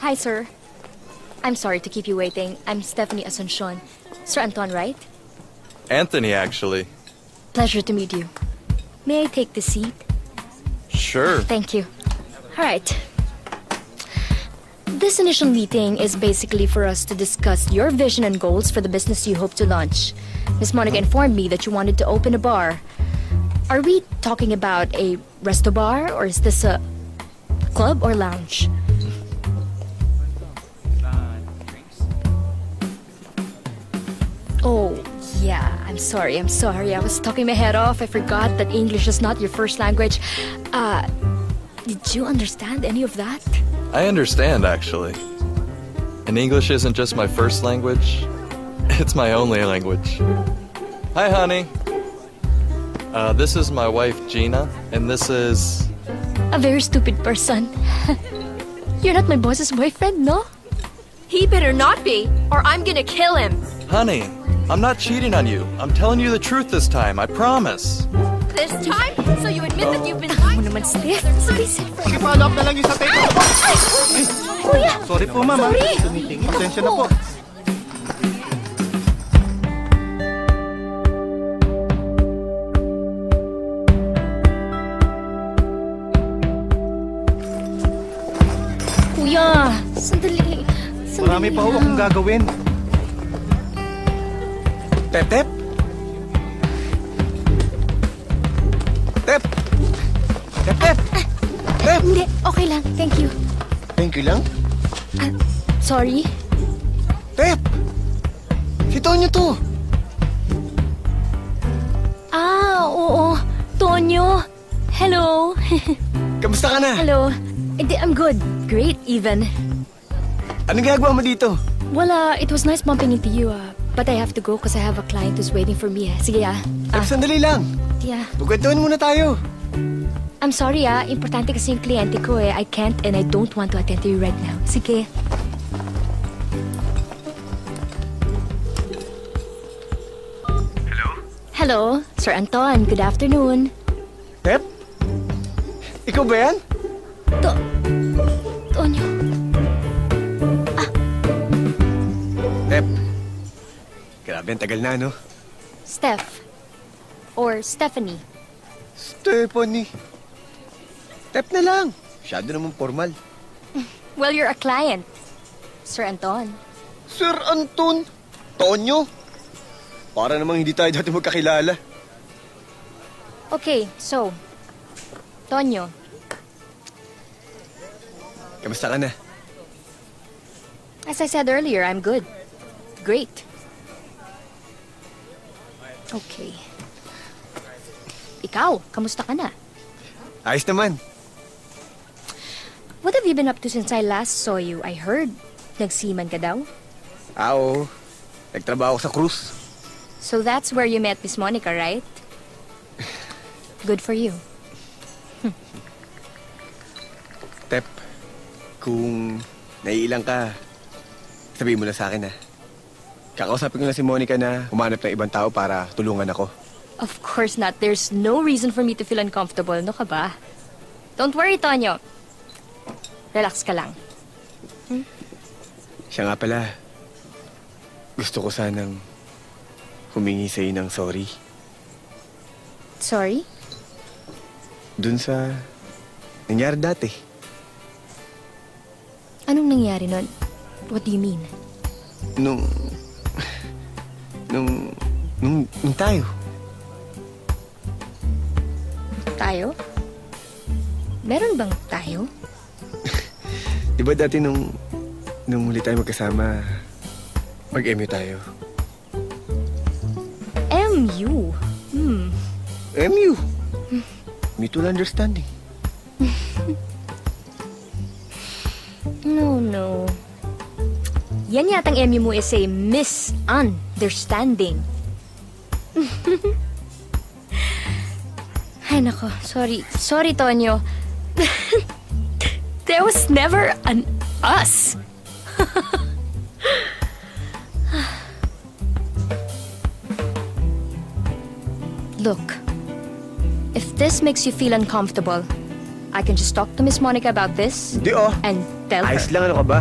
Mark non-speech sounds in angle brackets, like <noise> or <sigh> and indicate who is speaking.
Speaker 1: Hi, sir. I'm sorry to keep you waiting. I'm Stephanie Asuncion. Sir Anton, right?
Speaker 2: Anthony, actually.
Speaker 1: Pleasure to meet you. May I take the seat?
Speaker 2: Sure.
Speaker 1: Thank you. All right. This initial meeting is basically for us to discuss your vision and goals for the business you hope to launch. Miss Monica informed me that you wanted to open a bar. Are we talking about a resto bar or is this a club or lounge? Yeah, I'm sorry, I'm sorry. I was talking my head off. I forgot that English is not your first language. Uh, did you understand any of that?
Speaker 2: I understand, actually. And English isn't just my first language, <laughs> it's my only language. Hi, honey. Uh, this is my wife, Gina, and this is.
Speaker 1: A very stupid person. <laughs> You're not my boss's boyfriend, no?
Speaker 3: He better not be, or I'm gonna kill him.
Speaker 2: Honey, I'm not cheating on you. I'm telling you the truth this time, I promise.
Speaker 3: This time? So you admit that you've been lying
Speaker 1: Ano naman, Steph? Sige, sit
Speaker 4: Sige, follow up na lang yung sa tape.
Speaker 1: Kuya!
Speaker 4: Sorry po, ma'am.
Speaker 1: Sorry.
Speaker 4: Sa meeting. Pasensya na po.
Speaker 1: Kuya! Sandali. Sandali
Speaker 4: Marami pa ho akong gagawin. Tep, tep. Tep. Tep, tep. Tep.
Speaker 1: Hindi, okay lang. Thank you.
Speaker 4: Thank you lang.
Speaker 1: Sorry.
Speaker 4: Tep. Si Tonyo to.
Speaker 1: Ah, oo. Tonyo. Hello. <laughs>
Speaker 4: Kamusta ka na?
Speaker 1: Hello. Hindi, I'm good. Great, even.
Speaker 4: Anong ginagawa mo dito?
Speaker 1: Well, uh, it was nice bumping into you, uh, but I have to go because I have a client who's waiting for me. Eh. Sige, ah.
Speaker 4: Tep,
Speaker 1: Ah,
Speaker 4: sandali lang.
Speaker 1: yeah.
Speaker 4: Magkwentuhan muna tayo.
Speaker 1: I'm sorry, ah. Importante kasi yung kliyente ko, eh. I can't and I don't want to attend to you right now. Sige. Hello? Hello, Sir Anton. Good afternoon.
Speaker 4: Tep? Ikaw ba yan?
Speaker 1: To... Tonyo.
Speaker 4: Grabe, ang tagal na, no?
Speaker 1: Steph. Or Stephanie.
Speaker 4: Stephanie. Tep na lang. Masyado naman formal. <laughs>
Speaker 1: Well, you're a client. Sir Anton.
Speaker 4: Sir Anton. Tonyo. Para namang hindi tayo dati magkakilala.
Speaker 1: Okay, so... Tonyo,
Speaker 4: Kamusta ka na?
Speaker 1: as I said earlier, I'm good. Great. Okay. Ikaw, kamusta ka na?
Speaker 4: Ayos naman.
Speaker 1: What have you been up to since I last saw you? I heard nagsiman ka daw.
Speaker 4: Ah, oo. Nagtrabaho sa cruise.
Speaker 1: So that's where you met Miss Monica, right? Good for you.
Speaker 4: Tep, kung naiilang ka, sabihin mo na sa akin, ha? Kakausapin ko na si Monica na humanap ng ibang tao para tulungan ako.
Speaker 1: Of course not. There's no reason for me to feel uncomfortable. No ka ba? Don't worry, Tonyo. Relax ka lang.
Speaker 4: Siya nga pala, gusto ko sanang humingi sa'yo ng sorry.
Speaker 1: Sorry?
Speaker 4: Dun sa nangyari dati.
Speaker 1: Anong nangyari nun? What do you mean?
Speaker 4: Nung... Nung... Nung, nung tayo.
Speaker 1: Tayo? Meron bang tayo? <laughs>
Speaker 4: Di ba dati nung... Nung muli tayo magkasama, mag-MU tayo.
Speaker 1: MU? Hmm.
Speaker 4: MU! Mutual understanding. <laughs>
Speaker 1: No, no. Yan yatang MU mo is a misunderstanding. Ay, nako. Sorry. Sorry, Tonyo. <laughs> There was never an us. <sighs> Look, if this makes you feel uncomfortable, I can just talk to Miss Monica about this
Speaker 4: Hindi oh.
Speaker 1: and tell
Speaker 4: Ayos
Speaker 1: her.
Speaker 4: lang ano ka ba?